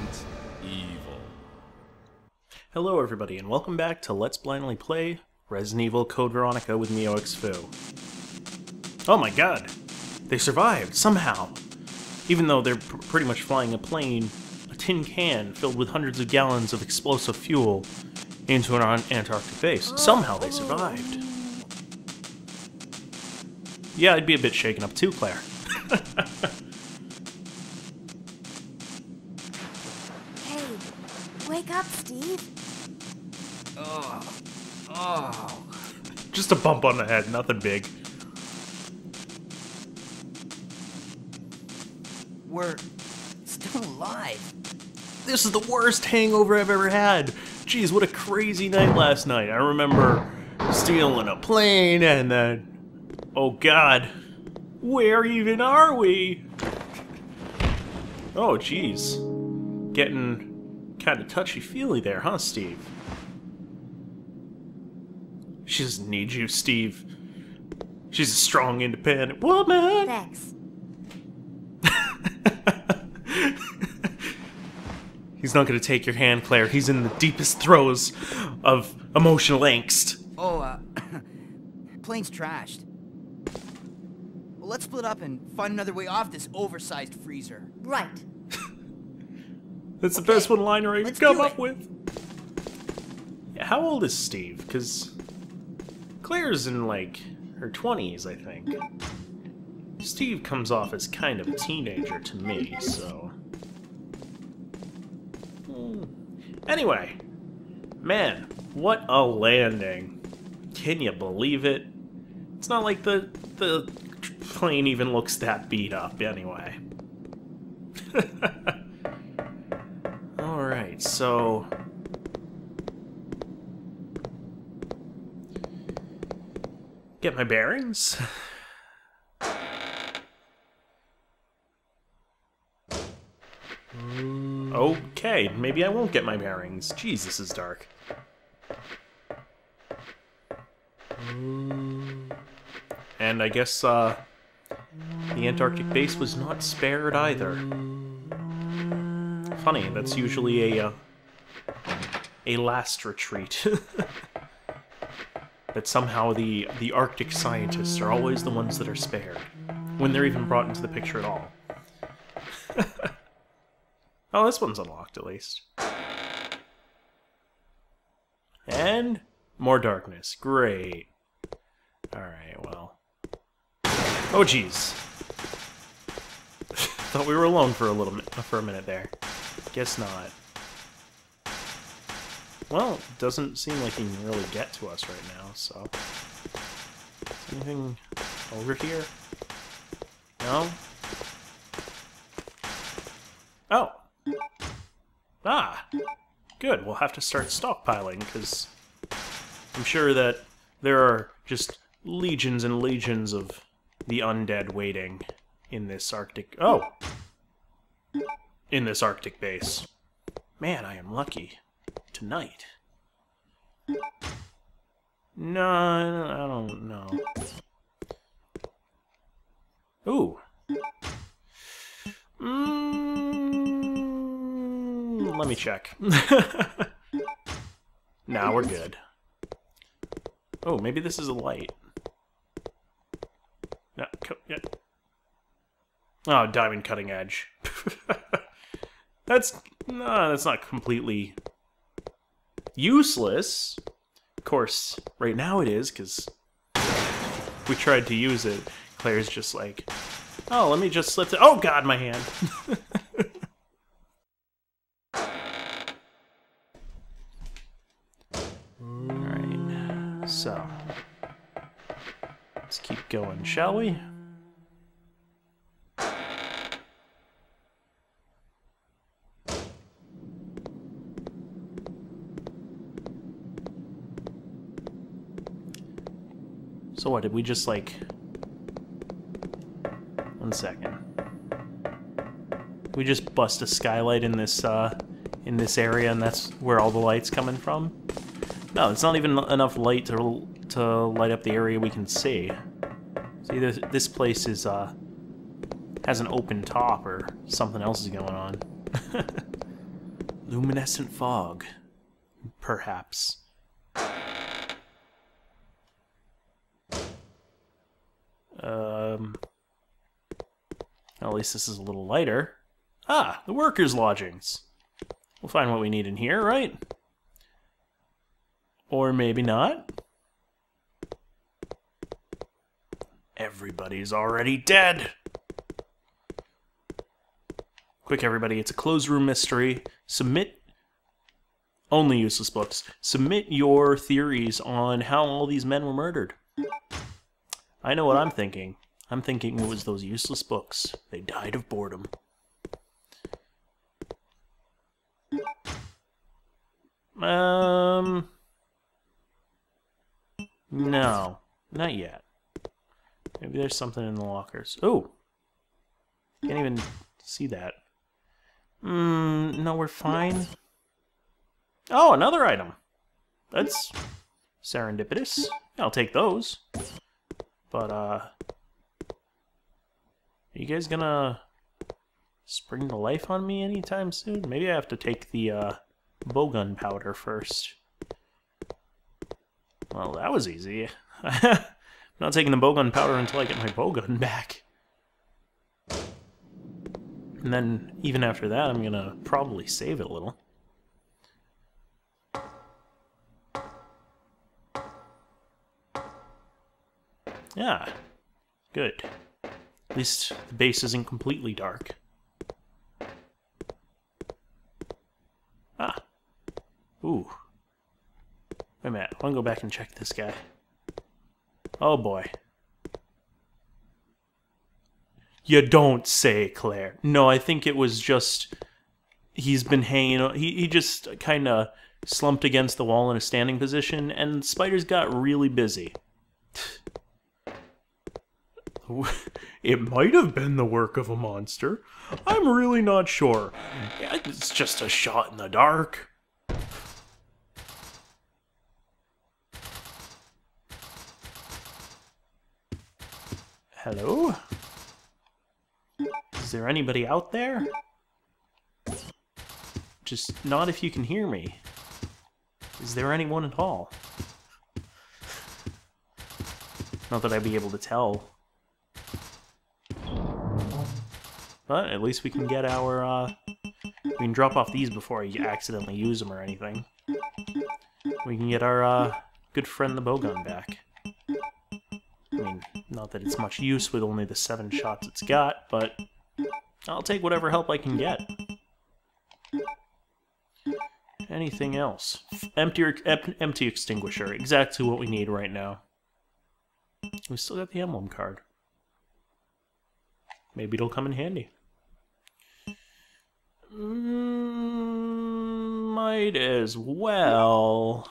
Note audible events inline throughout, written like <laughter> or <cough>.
Resident Evil. Hello everybody and welcome back to Let's Blindly Play Resident Evil Code Veronica with me, OXFu. Oh my god! They survived, somehow! Even though they're pr pretty much flying a plane, a tin can filled with hundreds of gallons of explosive fuel into an Antarctic base. Somehow they survived. Yeah, I'd be a bit shaken up too, Claire. <laughs> Just a bump on the head, nothing big. We're still alive. This is the worst hangover I've ever had. Jeez, what a crazy night last night. I remember stealing a plane and then... Oh god. Where even are we? Oh, jeez. Getting kind of touchy-feely there, huh, Steve? She doesn't need you, Steve. She's a strong, independent woman. Thanks. <laughs> He's not going to take your hand, Claire. He's in the deepest throes of emotional angst. Oh, uh, <coughs> plane's trashed. Well, let's split up and find another way off this oversized freezer. Right. <laughs> That's the best one-liner I can come up with. Yeah, how old is Steve? Because Claire's in, like, her 20s, I think. Steve comes off as kind of a teenager to me, so... Hmm. Anyway, man, what a landing. Can you believe it? It's not like the, the plane even looks that beat up, anyway. <laughs> Alright, so... Get my bearings. Okay, maybe I won't get my bearings. Jeez, this is dark. And I guess, uh, the Antarctic base was not spared either. Funny, that's usually a, uh, a last retreat. <laughs> that somehow the, the Arctic scientists are always the ones that are spared, when they're even brought into the picture at all. <laughs> oh, this one's unlocked at least. And more darkness. Great. Alright, well. Oh, jeez. <laughs> Thought we were alone for a little mi- for a minute there. Guess not. Well, doesn't seem like he can really get to us right now, so... Anything over here? No? Oh! Ah! Good, we'll have to start stockpiling, because I'm sure that there are just legions and legions of the undead waiting in this Arctic... Oh! In this Arctic base. Man, I am lucky. Tonight. No, I don't know. Ooh. Mm, let me check. <laughs> nah, we're good. Oh, maybe this is a light. No, yeah. Oh, diamond cutting edge. <laughs> that's no, that's not completely useless. Of course, right now it is because we tried to use it. Claire's just like, oh, let me just slip it. Oh God, my hand. <laughs> All right, so let's keep going, shall we? So what, did we just like... One second. We just bust a skylight in this, uh, in this area and that's where all the light's coming from? No, it's not even enough light to, to light up the area we can see. See, this, this place is, uh, has an open top or something else is going on. <laughs> Luminescent fog. Perhaps. Um, at least this is a little lighter. Ah, the workers' lodgings. We'll find what we need in here, right? Or maybe not. Everybody's already dead. Quick, everybody, it's a closed room mystery. Submit only useless books. Submit your theories on how all these men were murdered. I know what I'm thinking. I'm thinking it was those useless books. They died of boredom. Um. No, not yet. Maybe there's something in the lockers. Oh! Can't even see that. Hmm, no, we're fine. Oh, another item. That's serendipitous. I'll take those. But, uh... Are you guys gonna spring the life on me anytime soon? Maybe I have to take the, uh, bowgun powder first. Well, that was easy. <laughs> I'm not taking the bowgun powder until I get my bowgun back. And then, even after that, I'm gonna probably save it a little. Yeah, good. At least the base isn't completely dark. Ah. Ooh. Wait a minute, I want to go back and check this guy. Oh boy. You don't say, Claire. No, I think it was just he's been hanging. He he just kind of slumped against the wall in a standing position, and spiders got really busy. <laughs> It might have been the work of a monster. I'm really not sure. It's just a shot in the dark. Hello? Is there anybody out there? Just not if you can hear me. Is there anyone at all? Not that I'd be able to tell. But at least we can get our, uh... We can drop off these before I accidentally use them or anything. We can get our, uh, good friend the bowgun back. I mean, not that it's much use with only the seven shots it's got, but I'll take whatever help I can get. Anything else? Empty, empty extinguisher. Exactly what we need right now. We still got the emblem card. Maybe it'll come in handy. Mm, might as well.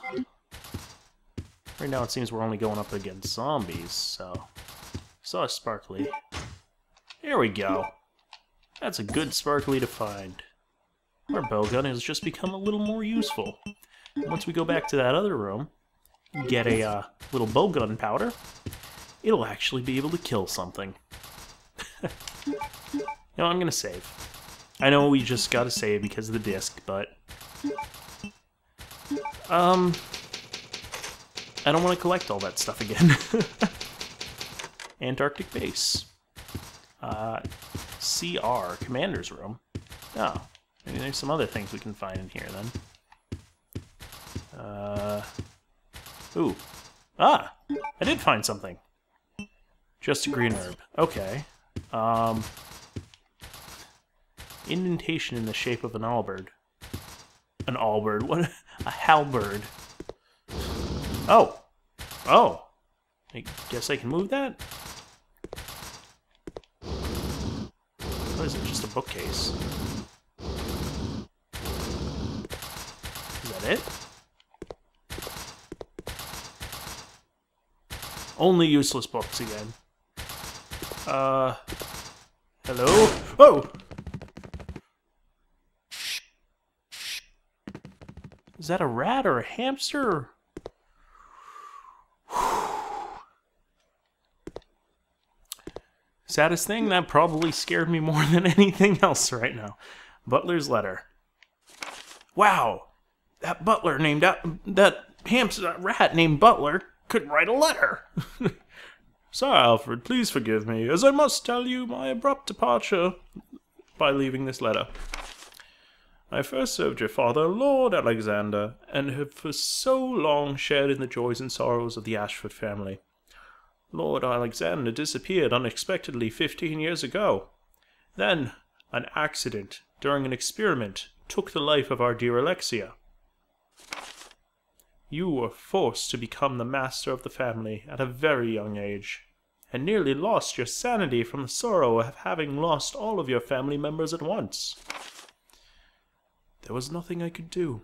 Right now it seems we're only going up against zombies, so... Saw a sparkly. Here we go. That's a good sparkly to find. Our bowgun has just become a little more useful. Once we go back to that other room, get a uh, little bowgun powder, it'll actually be able to kill something. <laughs> no, I'm gonna save. I know we just gotta save because of the disc, but... Um... I don't want to collect all that stuff again. <laughs> Antarctic base. Uh, CR, commander's room. Oh, maybe there's some other things we can find in here then. Uh, ooh. Ah, I did find something. Just a green herb. Okay. Um, indentation in the shape of an albird. An albird. What? <laughs> A halberd. Oh. Oh. I guess I can move that? What is it? Just a bookcase. Is that it? Only useless books again. Uh... Hello? Oh! Is that a rat or a hamster? Saddest thing, that probably scared me more <laughs> than anything else right now. Butler's letter. Wow, that butler named out that hamster rat named Butler could write a letter. <laughs> Sir Alfred, please forgive me, as I must tell you my abrupt departure by leaving this letter. I first served your father, Lord Alexander, and have for so long shared in the joys and sorrows of the Ashford family. Lord Alexander disappeared unexpectedly fifteen years ago. Then, an accident during an experiment took the life of our dear Alexia. You were forced to become the master of the family at a very young age, and nearly lost your sanity from the sorrow of having lost all of your family members at once. There was nothing I could do,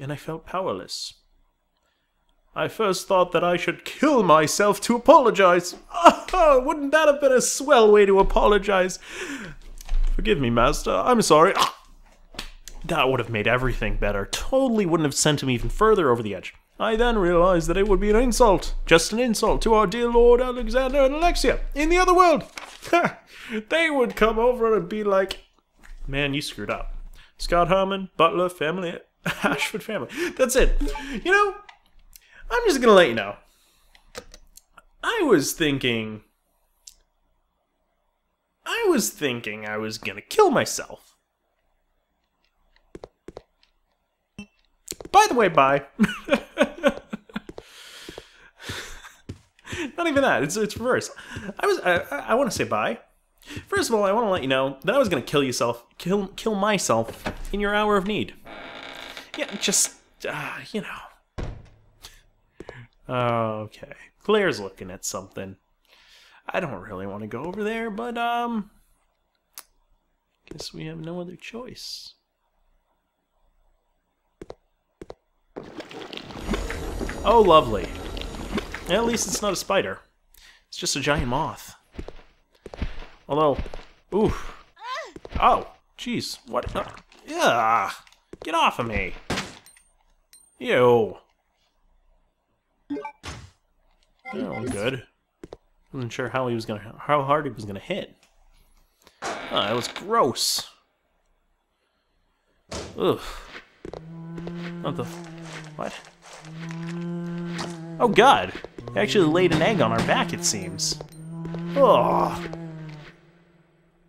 and I felt powerless. I first thought that I should kill myself to apologize. Oh, wouldn't that have been a swell way to apologize? Forgive me, Master. I'm sorry. Ah, that would have made everything better. Totally wouldn't have sent him even further over the edge. I then realized that it would be an insult, just an insult to our dear Lord Alexander and Alexia in the other world. <laughs> they would come over and be like, Man, you screwed up. Scott Harmon, Butler, family, <laughs> Ashford family. That's it. You know, I'm just gonna let you know. I was thinking. I was thinking I was gonna kill myself. By the way, bye. <laughs> Not even that. It's it's reverse. I was I, I want to say bye. First of all, I want to let you know that I was gonna kill yourself, kill kill myself in your hour of need. Yeah, just uh, you know. Okay, Claire's looking at something. I don't really want to go over there, but um, guess we have no other choice. Oh, lovely. At least it's not a spider. It's just a giant moth. Although, oof. Oh, jeez. What? Uh, yeah. Get off of me. Ew. Oh, good. Wasn't sure how he was gonna, how hard he was gonna hit. Oh, that was gross. Ugh. What the? What? Oh God! He actually laid an egg on our back. It seems. Ugh.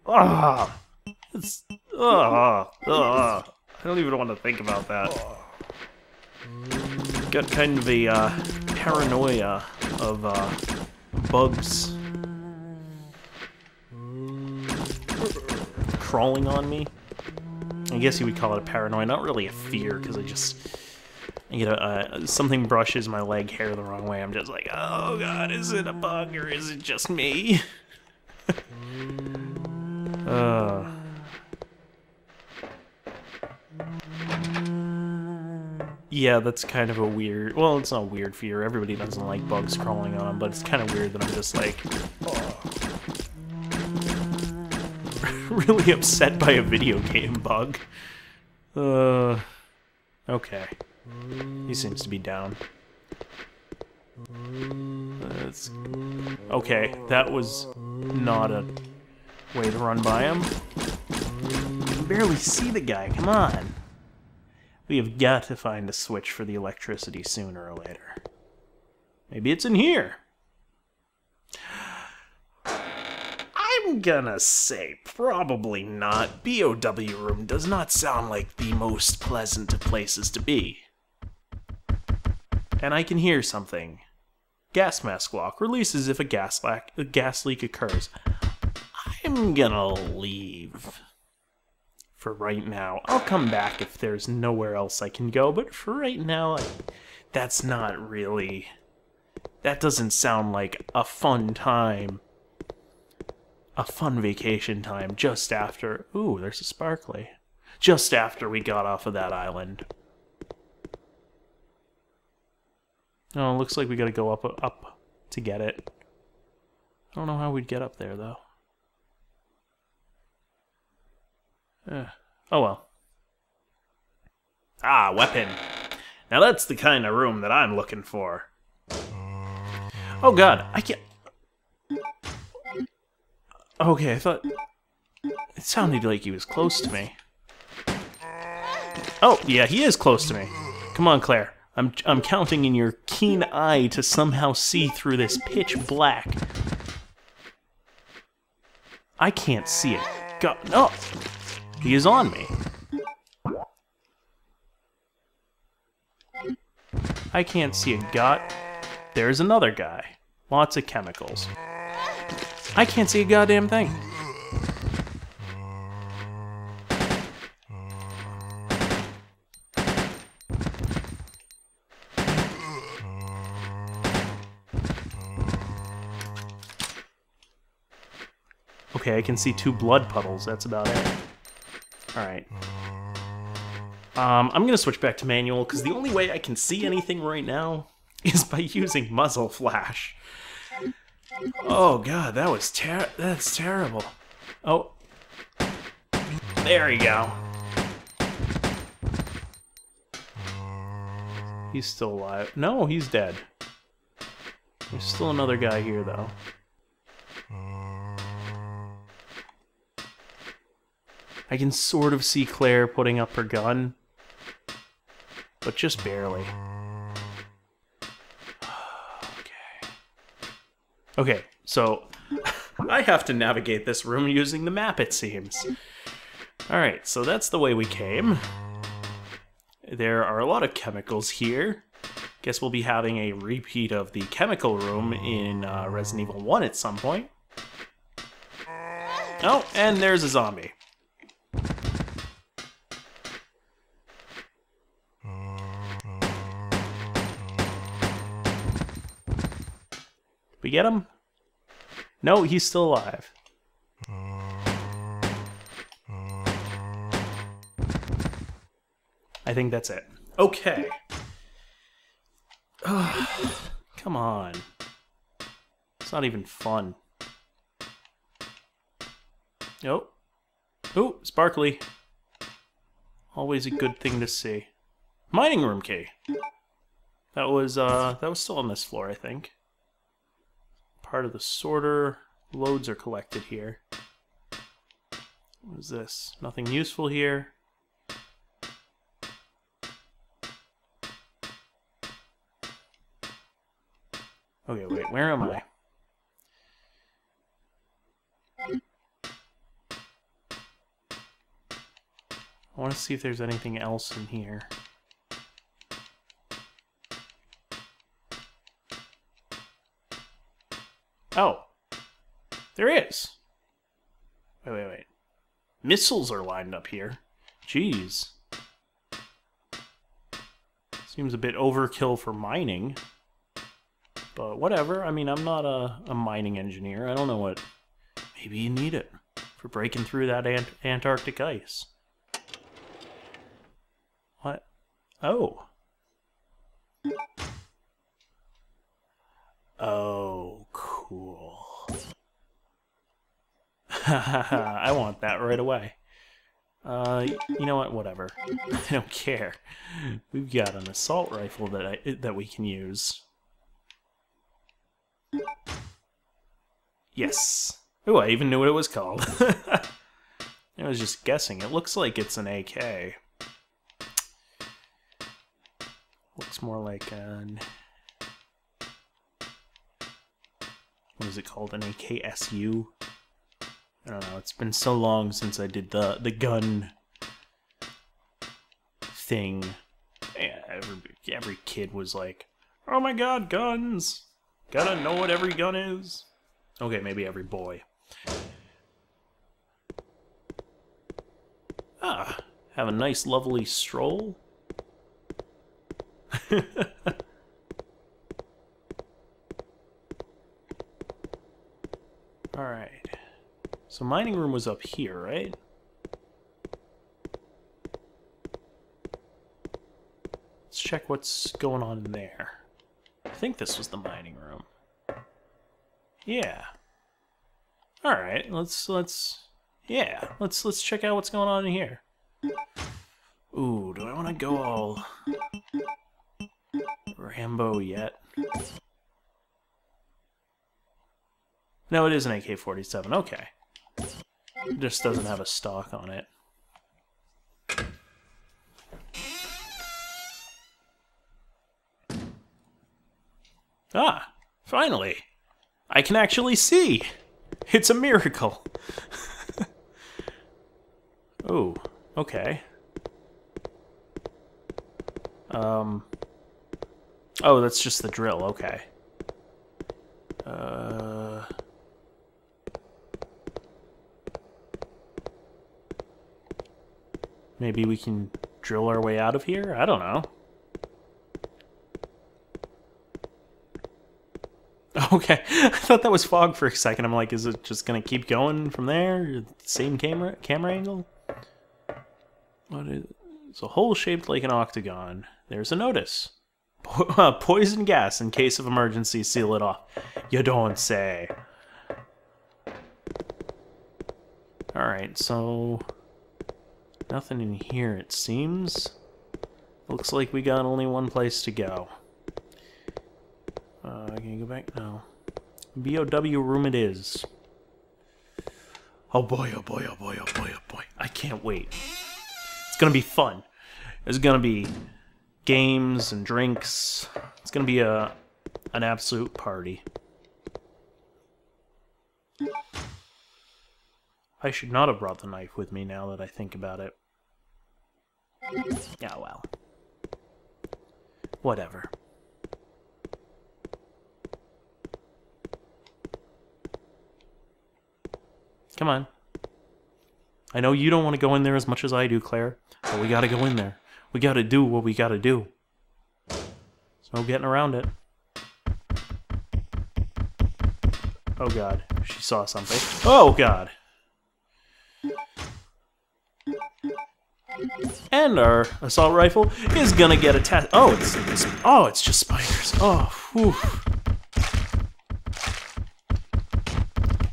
Ugh. It's. Ugh. Ugh. I don't even want to think about that. Got kind of a uh, paranoia of uh, bugs crawling on me. I guess you would call it a paranoia, not really a fear, because I just, you know, uh, something brushes my leg hair the wrong way. I'm just like, oh god, is it a bug or is it just me? <laughs> uh. Yeah, that's kind of a weird. Well, it's not weird fear. Everybody doesn't like bugs crawling on them, but it's kind of weird that I'm just like <laughs> really upset by a video game bug. Uh, okay. He seems to be down. That's okay. That was not a way to run by him. Barely see the guy. Come on. We have got to find a switch for the electricity sooner or later. Maybe it's in here. I'm gonna say probably not. BOW room does not sound like the most pleasant of places to be. And I can hear something. Gas mask lock releases if a gas, a gas leak occurs. I'm gonna leave for right now. I'll come back if there's nowhere else I can go, but for right now, I, that's not really. That doesn't sound like a fun time. A fun vacation time just after. Ooh, there's a sparkly. Just after we got off of that island. Oh, looks like we gotta go up up to get it. I don't know how we'd get up there though. Uh, oh well. Ah, weapon. Now that's the kind of room that I'm looking for. Oh god, I can't... Okay, I thought... It sounded like he was close to me. Oh, yeah, he is close to me. Come on, Claire. I'm, I'm counting in your keen eye to somehow see through this pitch black. I can't see it. God, no! He is on me. I can't see a gut. There's another guy. Lots of chemicals. I can't see a goddamn thing. Okay, I can see two blood puddles. That's about it. Alright. Um, I'm gonna switch back to manual, because the only way I can see anything right now <laughs> is by using muzzle flash. Oh god, that was ter- that's terrible. Oh. There you go. He's still alive. No, he's dead. There's still another guy here, though. I can sort of see Claire putting up her gun, but just barely. <sighs> okay. Okay, so <laughs> I have to navigate this room using the map, it seems. Alright, so that's the way we came. There are a lot of chemicals here. Guess we'll be having a repeat of the chemical room in uh, Resident Evil 1 at some point. Oh, and there's a zombie. We get him? No, he's still alive. I think that's it. Okay. <sighs> Come on. It's not even fun. Nope. Oh, sparkly. Always a good thing to see. Mining room key. That was uh that was still on this floor, I think. Part of the sorter. Loads are collected here. What is this? Nothing useful here. Okay, wait, where am I? I want to see if there's anything else in here. Oh. There is. Wait, wait, wait. Missiles are lined up here. Jeez. Seems a bit overkill for mining. But whatever. I mean, I'm not a, a mining engineer. I don't know what... Maybe you need it for breaking through that Ant Antarctic ice. What? Oh. Oh, <laughs> I want that right away. Uh, you know what? Whatever. <laughs> I don't care. We've got an assault rifle that I that we can use. Yes. Oh, I even knew what it was called. <laughs> I was just guessing. It looks like it's an AK. Looks more like an... What is it called? An AKSU? I don't know. It's been so long since I did the, the gun thing. Yeah, every, every kid was like, oh my god, guns! Gotta know what every gun is. Okay, maybe every boy. Ah, have a nice lovely stroll. <laughs> Alright. So mining room was up here, right? Let's check what's going on in there. I think this was the mining room. Yeah. Alright, let's let's yeah, let's let's check out what's going on in here. Ooh, do I wanna go all Rambo yet? No, it is an AK-47. Okay. Just doesn't have a stock on it. Ah, finally! I can actually see! It's a miracle! <laughs> oh, okay. Um. Oh, that's just the drill, okay. Uh. Maybe we can drill our way out of here? I don't know. <laughs> Okay, I thought that was fog for a second. I'm like, is it just gonna keep going from there? Same camera camera angle? What is? it? It's a hole shaped like an octagon. There's a notice. Po <laughs> uh, poison gas in case of emergency. Seal it off. You don't say. All right, so nothing in here. It seems. Looks like we got only one place to go. Uh, can you go back? No. BOW room it is. Oh boy, oh boy, oh boy, oh boy, oh boy. I can't wait. It's gonna be fun. There's gonna be games and drinks. It's gonna be a an absolute party. I should not have brought the knife with me now that I think about it. Yeah, well. Whatever. Come on. I know you don't want to go in there as much as I do, Claire, but we gotta go in there. We gotta do what we gotta do. There's no getting around it. Oh god, she saw something. Oh god! And our assault rifle is gonna get a test. Oh, it's, it's oh, it's just spiders. Oh, whew.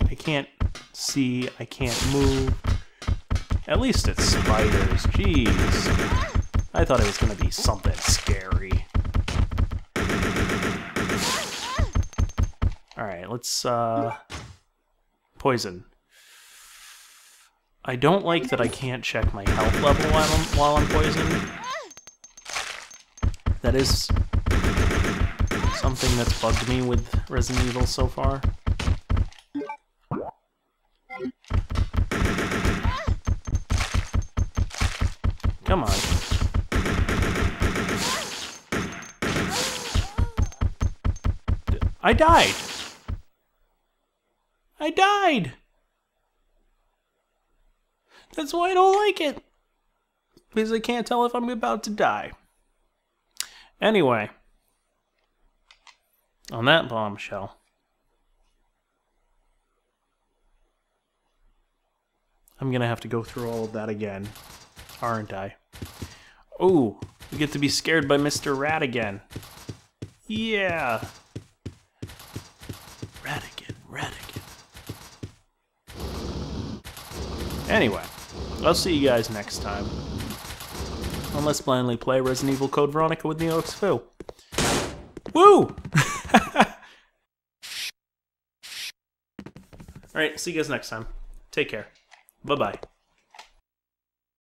I can't see. I can't move. At least it's spiders. Jeez. I thought it was gonna be something scary. Alright, let's, uh... Poison. I don't like that I can't check my health level while I'm, while I'm poisoned. That is something that's bugged me with Resident Evil so far. Come on. I died! I died! That's why I don't like it. Because I can't tell if I'm about to die. Anyway. On that bombshell. I'm gonna have to go through all of that again, aren't I? Oh, we get to be scared by Mr. Rat again. Yeah. Ratigan, Ratigan. Anyway, I'll see you guys next time. Unless Blindly Play Resident Evil Code Veronica with Neox Fu. Woo! <laughs> Alright, see you guys next time. Take care. Bye bye.